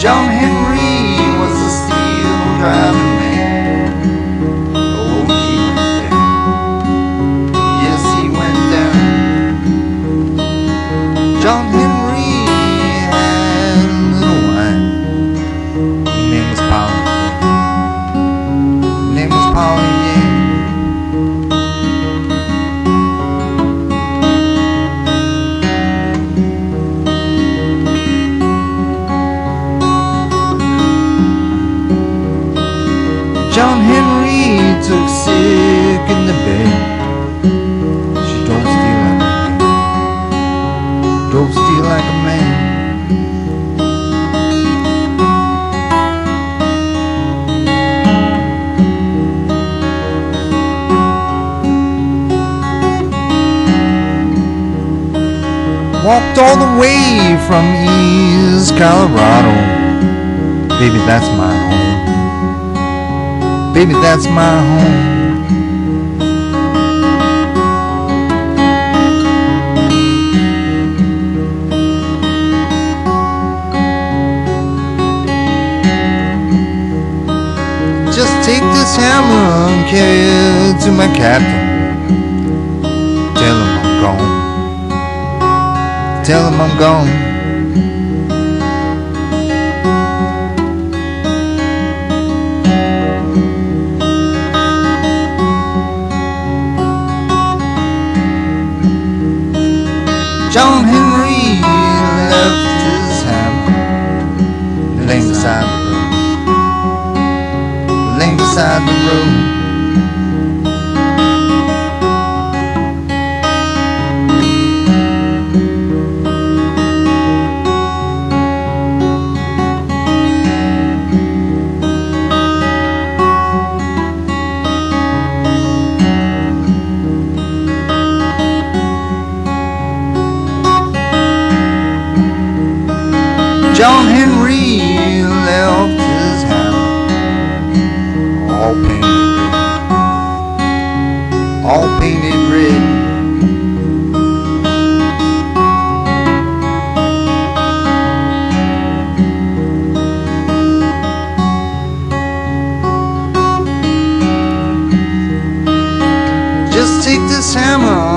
John Henry was a steel driving man. Oh, he went down. Yes, he went down. John Henry had a little wife. Her name was Polly. Oh, John Henry took sick in the bed. She drove still like a man. Drove still like a man. Walked all the way from East Colorado. Baby, that's my home. Baby, that's my home. Just take this hammer and carry it to my captain. Tell him I'm gone. John Henry left his hammer laying beside the road, laying beside the road. Henry left his hammer all painted red, all painted red. Just take this hammer